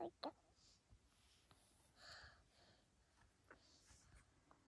이렇게.